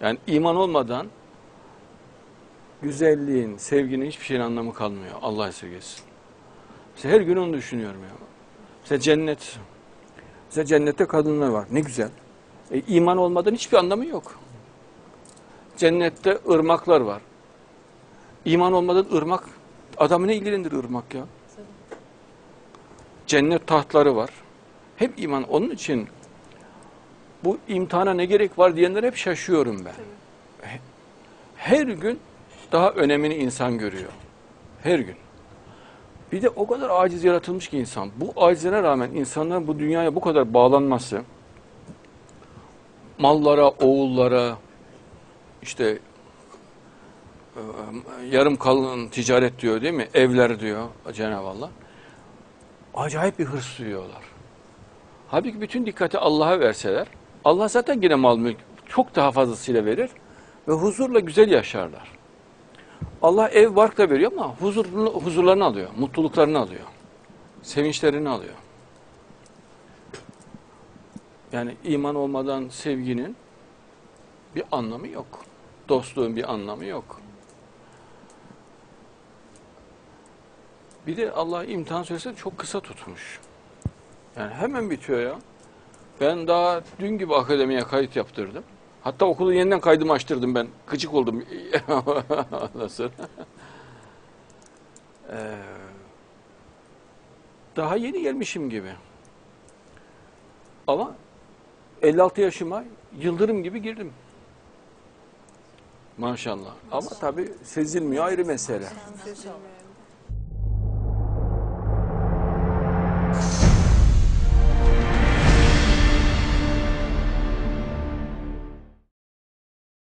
Yani iman olmadan güzelliğin, sevginin hiçbir şeyin anlamı kalmıyor. Allah esirgesin. Mesela her gün onu düşünüyorum ya. Mesela cennet. Mesela cennette kadınlar var. Ne güzel. E, iman olmadan hiçbir anlamı yok. Cennette ırmaklar var. İman olmadan ırmak, adamı ne ilgilendirir ırmak ya? Cennet tahtları var. Hep iman. Onun için bu imtihana ne gerek var diyenlere hep şaşıyorum ben. He- Her gün daha önemini insan görüyor. Her gün. Bir de o kadar aciz yaratılmış ki insan. Bu acizine rağmen insanların bu dünyaya bu kadar bağlanması, mallara, oğullara, işte e, yarım kalın ticaret diyor değil mi? Evler diyor Cenab-ı Allah. Acayip bir hırs duyuyorlar. Halbuki bütün dikkati Allah'a verseler, Allah zaten yine mal mülk çok daha fazlasıyla verir ve huzurla güzel yaşarlar. Allah ev bark da veriyor ama huzurunu, huzurlarını alıyor, mutluluklarını alıyor, sevinçlerini alıyor. Yani iman olmadan sevginin bir anlamı yok. Dostluğun bir anlamı yok. Bir de Allah imtihan süresi çok kısa tutmuş. Yani hemen bitiyor ya. Ben daha dün gibi akademiye kayıt yaptırdım. Hatta okulu yeniden kaydımı açtırdım ben. Gıcık oldum. Sonra. Ee, daha yeni gelmişim gibi. Ama 56 yaşıma yıldırım gibi girdim. Maşallah. Ama tabii sezilmiyor ayrı mesele. Sezilmiyor.